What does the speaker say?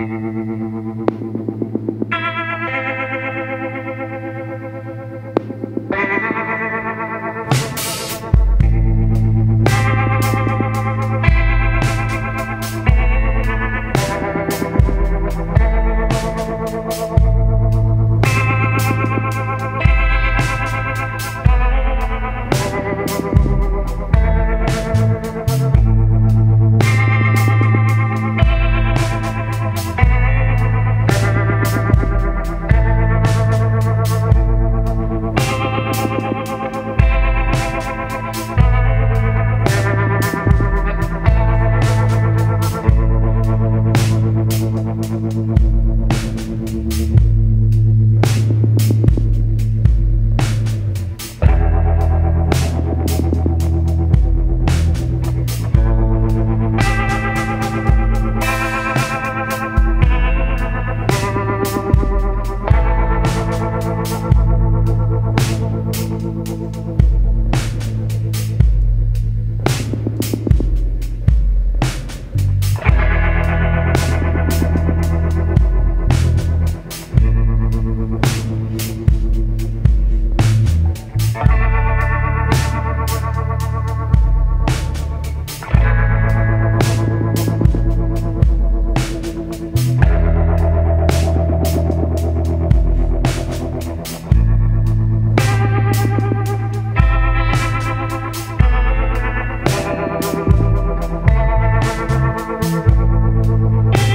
Thank you. Música